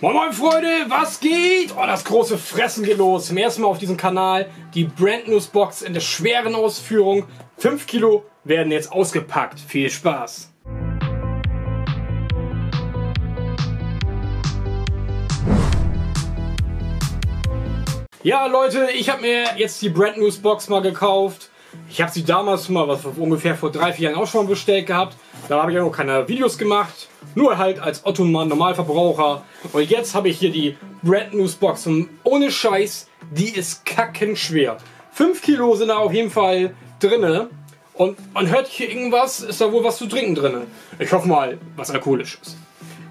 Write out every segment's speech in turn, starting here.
Moin Moin Freunde, was geht? Oh, das große Fressen geht los. Zum ersten Mal auf diesem Kanal die Brand News Box in der schweren Ausführung. 5 Kilo werden jetzt ausgepackt. Viel Spaß. Ja Leute, ich habe mir jetzt die Brand News Box mal gekauft. Ich habe sie damals mal, was ungefähr vor drei, vier Jahren auch schon bestellt gehabt. Da habe ich ja noch keine Videos gemacht. Nur halt als Otto-Mann, Normalverbraucher. Und jetzt habe ich hier die Brand News Box. Und ohne Scheiß, die ist kackenschwer. 5 Kilo sind da auf jeden Fall drinne. Und man hört hier irgendwas, ist da wohl was zu trinken drinne. Ich hoffe mal, was alkoholisches.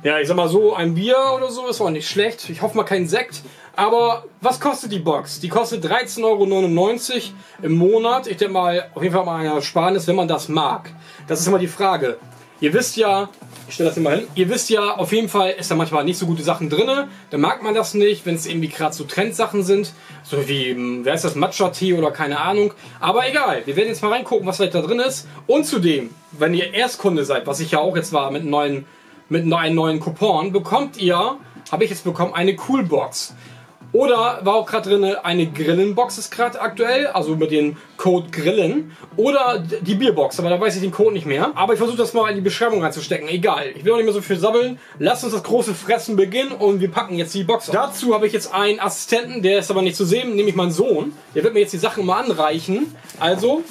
Ja, ich sag mal so, ein Bier oder so ist auch nicht schlecht. Ich hoffe mal kein Sekt. Aber was kostet die Box? Die kostet 13,99 Euro im Monat. Ich denke mal, auf jeden Fall mal ein Ersparnis, wenn man das mag. Das ist immer die Frage. Ihr wisst ja, ich stelle das hier mal hin. Ihr wisst ja, auf jeden Fall ist da manchmal nicht so gute Sachen drin. Dann mag man das nicht, wenn es irgendwie gerade so Trendsachen sind. So wie, hm, wer ist das, Matcha-Tee oder keine Ahnung. Aber egal, wir werden jetzt mal reingucken, was vielleicht da drin ist. Und zudem, wenn ihr Erstkunde seid, was ich ja auch jetzt war mit neuen, mit einem neuen Coupon, bekommt ihr, habe ich jetzt bekommen, eine Coolbox. Oder war auch gerade drin eine Grillenbox ist gerade aktuell, also mit dem Code Grillen. Oder die Bierbox, aber da weiß ich den Code nicht mehr. Aber ich versuche das mal in die Beschreibung reinzustecken. Egal, ich will auch nicht mehr so viel sabbeln. Lasst uns das große Fressen beginnen und wir packen jetzt die Box auf. Dazu habe ich jetzt einen Assistenten, der ist aber nicht zu sehen, nämlich mein Sohn. Der wird mir jetzt die Sachen mal anreichen. Also,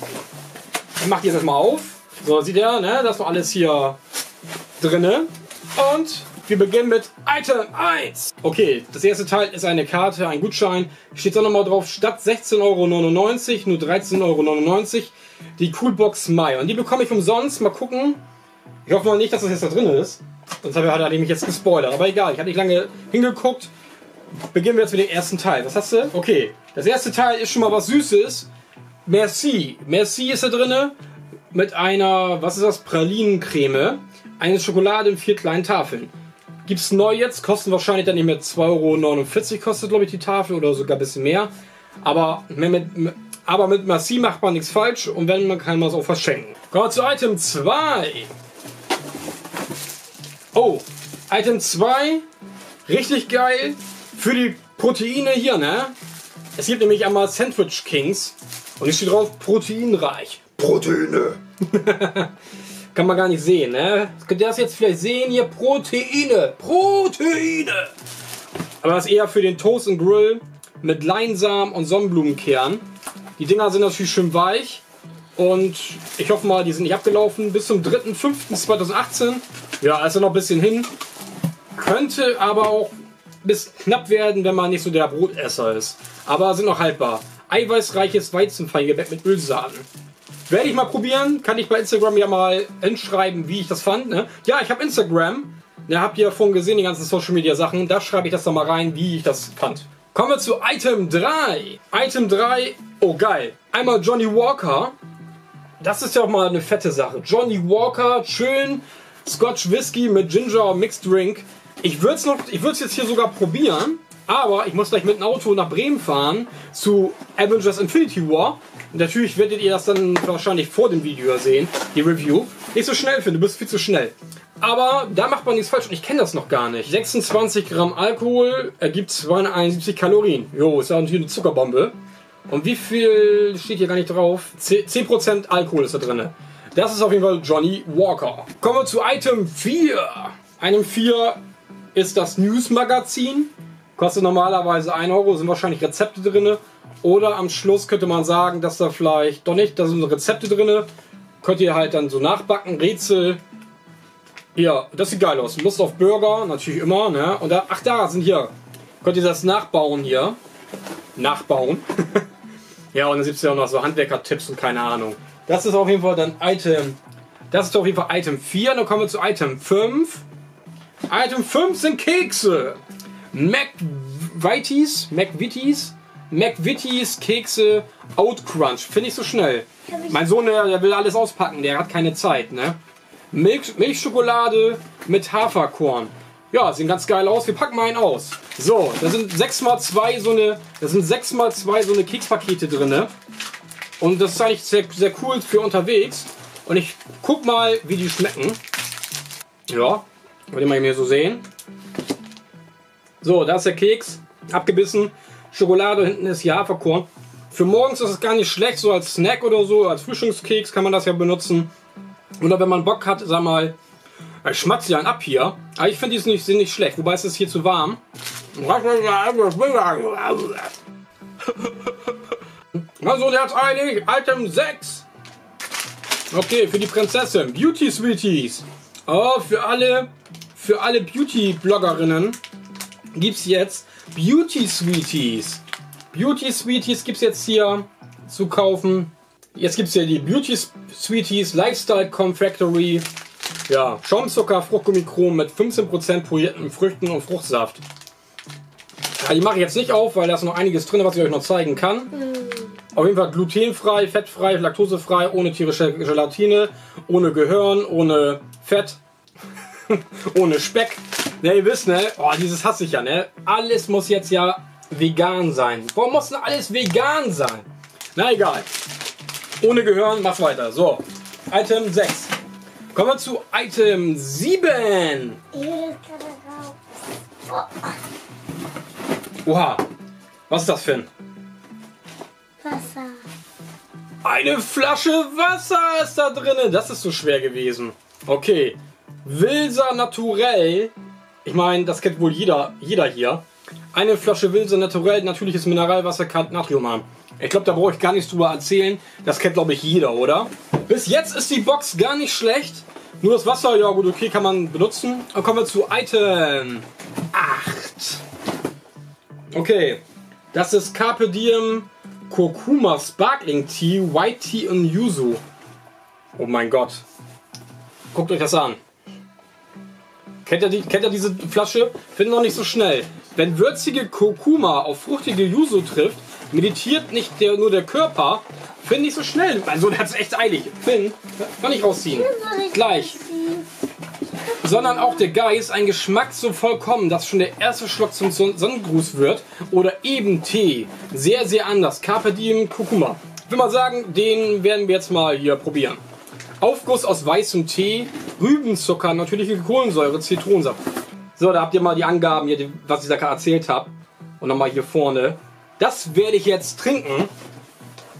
ich mache die jetzt erstmal auf. So, sieht er, ne? Das ist noch alles hier drinne. Und wir beginnen mit Item 1. Okay, das erste Teil ist eine Karte, ein Gutschein. Steht da nochmal drauf, statt 16,99 Euro nur 13,99 Euro die Coolbox Mai. Und die bekomme ich umsonst. Mal gucken. Ich hoffe mal nicht, dass das jetzt da drin ist. Sonst hat er mich jetzt gespoilert. Aber egal, ich habe nicht lange hingeguckt. Beginnen wir jetzt mit dem ersten Teil. Was hast du? Okay, das erste Teil ist schon mal was Süßes. Merci. Merci ist da drin. Mit einer, was ist das? Pralinencreme. Eine Schokolade in vier kleinen Tafeln. Gibt es neu jetzt, kosten wahrscheinlich dann nicht mehr 2,49 Euro, kostet glaube ich die Tafel oder sogar ein bisschen mehr. Aber mit, aber mit Massi macht man nichts falsch und wenn man kann man es auch verschenken. Kommen wir zu Item 2. Oh, Item 2, richtig geil für die Proteine hier, ne? Es gibt nämlich einmal Sandwich Kings und hier steht drauf proteinreich. Proteine. Kann man gar nicht sehen, ne? Könnt ihr das jetzt vielleicht sehen? Hier Proteine. Proteine. Aber das ist eher für den Toast und Grill mit Leinsamen und Sonnenblumenkern. Die Dinger sind natürlich schön weich. Und ich hoffe mal, die sind nicht abgelaufen. Bis zum 3.5.2018. Ja, also noch ein bisschen hin. Könnte aber auch bis knapp werden, wenn man nicht so der Brotesser ist. Aber sind noch haltbar. Eiweißreiches Weizenfeigebäck mit Ölsaaten. Werde ich mal probieren. Kann ich bei Instagram ja mal hinschreiben, wie ich das fand. Ne? Ja, ich habe Instagram. Da habt ihr ja vorhin gesehen, die ganzen Social Media Sachen. Da schreibe ich das doch mal rein, wie ich das fand. Kommen wir zu Item 3. Item 3, oh geil. Einmal Johnny Walker. Das ist ja auch mal eine fette Sache. Johnny Walker, schön Scotch Whisky mit Ginger Mixed Drink. Ich würde es jetzt hier sogar probieren. Aber ich muss gleich mit dem Auto nach Bremen fahren zu Avengers Infinity War. Und natürlich werdet ihr das dann wahrscheinlich vor dem Video sehen, die Review. Nicht so schnell finde, du bist viel zu schnell. Aber da macht man nichts falsch und ich kenne das noch gar nicht. 26 Gramm Alkohol ergibt 271 Kalorien. Jo, ist ja natürlich eine Zuckerbombe. Und wie viel steht hier gar nicht drauf? 10% Alkohol ist da drin. Das ist auf jeden Fall Johnny Walker. Kommen wir zu Item 4. Item 4 ist das News Magazin. Kostet normalerweise 1 Euro, sind wahrscheinlich Rezepte drin. Oder am Schluss könnte man sagen, dass da vielleicht doch nicht, da sind Rezepte drin. Könnt ihr halt dann so nachbacken, Rätsel. Ja, das sieht geil aus. Lust auf Burger, natürlich immer. Ne? Und da, ach da, sind hier. Könnt ihr das nachbauen hier. Nachbauen. ja, und dann gibt es ja auch noch so Handwerker-Tipps und keine Ahnung. Das ist auf jeden Fall dann Item. Das ist auf jeden Fall Item 4. Dann kommen wir zu Item 5. Item 5 sind Kekse. McVitie's, McVitie's, McVitie's Kekse Oat Crunch. Finde ich so schnell. Mein Sohn, der, der, will alles auspacken, der hat keine Zeit, ne? Milch, Milchschokolade mit Haferkorn. Ja, sehen ganz geil aus. Wir packen mal einen aus. So, da sind 6x2 so eine, da sind 6x2 so eine Kekspakete drin. Und das ist eigentlich sehr, sehr cool für unterwegs. Und ich guck mal, wie die schmecken. Ja, wollt ihr mal hier so sehen. So, da ist der Keks. Abgebissen. Schokolade, hinten ist die Haferkorn. Für morgens ist es gar nicht schlecht, so als Snack oder so, als Frühstückskeks kann man das ja benutzen. Oder wenn man Bock hat, sag mal, ich schmatze ja ab hier. Aber ich finde die nicht, sind nicht schlecht, wobei es ist hier zu warm. Also, der hat eilig. Item 6. Okay, für die Prinzessin. Beauty Sweeties. Oh, für alle, für alle Beauty-Bloggerinnen gibt es jetzt Beauty Sweeties. Beauty Sweeties gibt es jetzt hier zu kaufen. Jetzt gibt es hier die Beauty Sweeties Lifestyle Confectory. Ja, Schaumzucker, Fruchtgummichrom mit 15% polierten Früchten und Fruchtsaft. Ja, die mache ich jetzt nicht auf, weil da ist noch einiges drin, was ich euch noch zeigen kann. Auf jeden Fall glutenfrei, fettfrei, laktosefrei, ohne tierische Gelatine, ohne Gehirn, ohne Fett, ohne Speck. Ne, ihr wisst, ne? Oh, dieses hasse ich ja, ne? Alles muss jetzt ja vegan sein. Warum muss denn alles vegan sein? Na egal. Ohne Gehirn, mach weiter. So, Item 6. Kommen wir zu Item 7. Oha, was ist das für ein? Wasser. Eine Flasche Wasser ist da drin. Das ist so schwer gewesen. Okay. Wilser Naturell. Ich meine, das kennt wohl jeder, jeder hier. Eine Flasche Wilser Naturell, natürliches Mineralwasser, kann Natrium haben. Ich glaube, da brauche ich gar nichts drüber erzählen. Das kennt, glaube ich, jeder, oder? Bis jetzt ist die Box gar nicht schlecht. Nur das Wasser, ja gut, okay, kann man benutzen. Dann kommen wir zu Item 8. Okay, das ist Carpe Diem Kurkuma Sparkling Tea, White Tea und Yuzu. Oh mein Gott. Guckt euch das an. Kennt ihr, die, kennt ihr diese Flasche? Finden noch nicht so schnell. Wenn würzige Kurkuma auf fruchtige Yuzu trifft, meditiert nicht der, nur der Körper. Finn nicht so schnell. Also, der hat es echt eilig. Finn, kann ich rausziehen. Gleich. Sondern auch der Geist, ein Geschmack so vollkommen, dass schon der erste Schluck zum Son- Sonnengruß wird. Oder eben Tee. Sehr, sehr anders. Carpe Diem Kurkuma. Ich will mal sagen, den werden wir jetzt mal hier probieren. Aufguss aus weißem Tee, Rübenzucker, natürliche Kohlensäure, Zitronensaft. So, da habt ihr mal die Angaben, hier, was ich da gerade erzählt habe. Und nochmal hier vorne. Das werde ich jetzt trinken.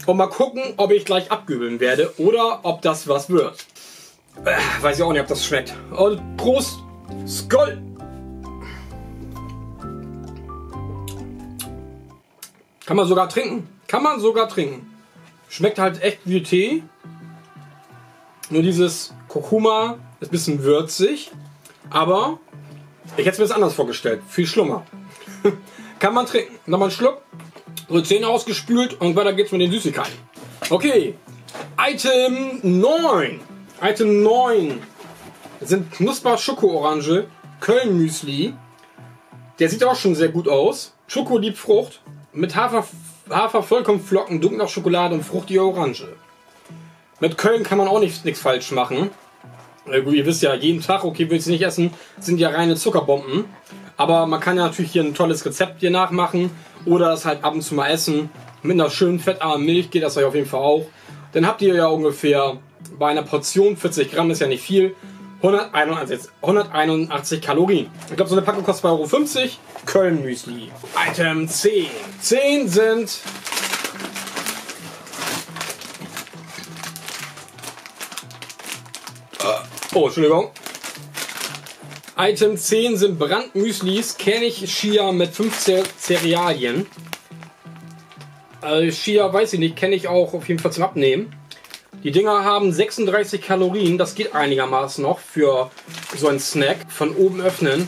Und mal gucken, ob ich gleich abgübeln werde oder ob das was wird. Äh, weiß ich auch nicht, ob das schmeckt. Und Prost! Skoll! Kann man sogar trinken. Kann man sogar trinken. Schmeckt halt echt wie Tee. Nur dieses Kurkuma ist ein bisschen würzig. Aber ich hätte es mir das anders vorgestellt. Viel schlimmer. Kann man trinken. Nochmal einen Schluck. Zähne ausgespült und weiter geht's mit den Süßigkeiten. Okay. Item 9. Item 9 sind Knusper Schoko-Orange, Köln Müsli. Der sieht auch schon sehr gut aus. Schokoliebfrucht mit Hafer, Hafer Vollkornflocken, dunkler Schokolade und fruchtiger Orange. Mit Köln kann man auch nicht, nichts falsch machen. Ihr wisst ja, jeden Tag, okay, will ich nicht essen, sind ja reine Zuckerbomben. Aber man kann ja natürlich hier ein tolles Rezept hier nachmachen oder es halt ab und zu mal essen. Mit einer schönen fettarmen Milch geht das euch auf jeden Fall auch. Dann habt ihr ja ungefähr bei einer Portion, 40 Gramm ist ja nicht viel, 181, 181 Kalorien. Ich glaube, so eine Packung kostet 2,50 Euro. Köln Müsli. Item 10. 10 sind Oh, Entschuldigung. Item 10 sind Brandmüslis, Kennig Chia mit 5 Cer- Cerealien. Äh, Chia weiß ich nicht, kenne ich auch auf jeden Fall zum Abnehmen. Die Dinger haben 36 Kalorien, das geht einigermaßen noch für so einen Snack. Von oben öffnen.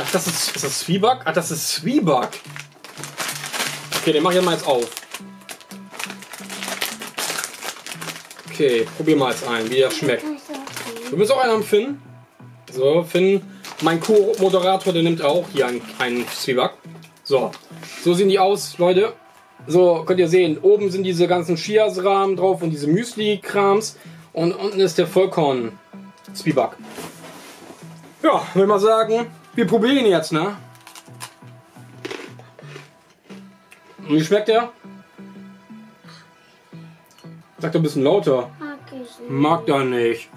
Ach, das ist, ist das Zwieback? Ach, das ist Zwieback. Okay, den mache ich mal jetzt auf. Okay, probier mal jetzt ein, wie der schmeckt. Du bist auch einer am Finn. So, Finn, mein Co-Moderator, der nimmt auch hier einen, einen Zwieback. So, so sehen die aus, Leute. So, könnt ihr sehen, oben sind diese ganzen Chias-Rahmen drauf und diese Müsli-Krams. Und unten ist der Vollkorn-Zwieback. Ja, will mal sagen, wir probieren ihn jetzt, ne? Und wie schmeckt der? Sagt er ein bisschen lauter. Mag ich nicht. Mag er nicht.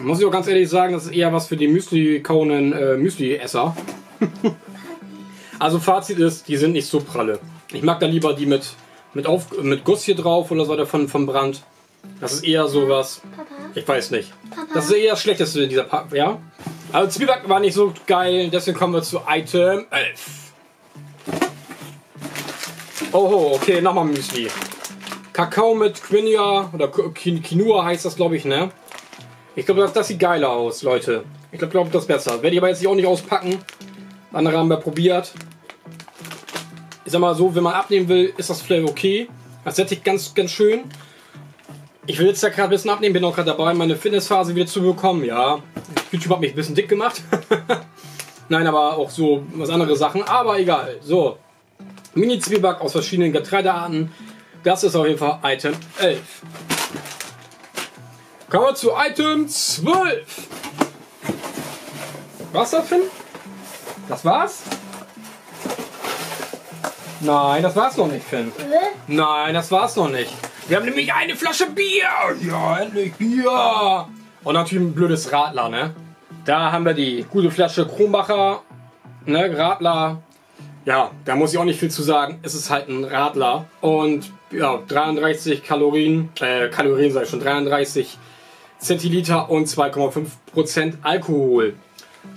Muss ich auch ganz ehrlich sagen, das ist eher was für die Müsli-kaunen äh, Müsli-Esser. Also Fazit ist, die sind nicht so pralle. Ich mag da lieber die mit, mit, Auf, mit Guss hier drauf oder so weiter von, vom Brand. Das ist eher sowas. Papa. Ich weiß nicht. Papa. Das ist eher das Schlechteste in dieser Pack, ja? Also Zwieback war nicht so geil, deswegen kommen wir zu Item 11. Oho, okay, nochmal Müsli. Kakao mit Quinoa oder Qu- Quinoa heißt das, glaube ich, ne? Ich glaube, das, das sieht geiler aus, Leute. Ich glaube, glaub, das ist besser. Werde ich aber jetzt auch nicht auspacken. Andere haben wir probiert. Ich sag mal so, wenn man abnehmen will, ist das vielleicht okay. Das sättigt ganz, ganz schön. Ich will jetzt ja gerade ein bisschen abnehmen, bin auch gerade dabei, meine Fitnessphase wieder zu bekommen. Ja, YouTube hat mich ein bisschen dick gemacht. Nein, aber auch so was andere Sachen. Aber egal. So, Mini-Zwieback aus verschiedenen Getreidearten. Das ist auf jeden Fall Item 11. Kommen wir zu Item 12. Was da, Finn? Das war's? Nein, das war's noch nicht, Finn. Nein, das war's noch nicht. Wir haben nämlich eine Flasche Bier. Ja, endlich Bier. Und natürlich ein blödes Radler, ne? Da haben wir die gute Flasche Kronbacher, ne, Radler. Ja, da muss ich auch nicht viel zu sagen. Es ist halt ein Radler. Und ja, 33 Kalorien, äh, Kalorien ich schon, 33 Zentiliter und 2,5% Alkohol.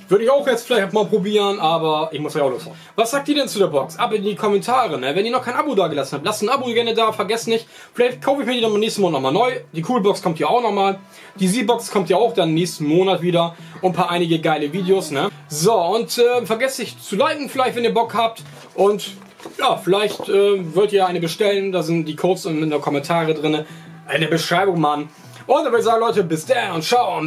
Würde ich auch jetzt vielleicht mal probieren, aber ich muss ja auch sagen. Was sagt ihr denn zu der Box? Ab in die Kommentare, ne? Wenn ihr noch kein Abo da gelassen habt, lasst ein Abo gerne da, vergesst nicht. Vielleicht kaufe ich mir die dann nächsten Monat nochmal neu. Die Cool Box kommt ja auch nochmal. Die Z-Box kommt ja auch dann nächsten Monat wieder. Und ein paar einige geile Videos, ne? So, und äh, vergesst nicht zu liken, vielleicht, wenn ihr Bock habt. Und ja, vielleicht äh, wollt ihr eine bestellen. Da sind die Codes in den Kommentare drin. In der Beschreibung, Mann. Und dann würde ich sagen, Leute, bis dann und ciao.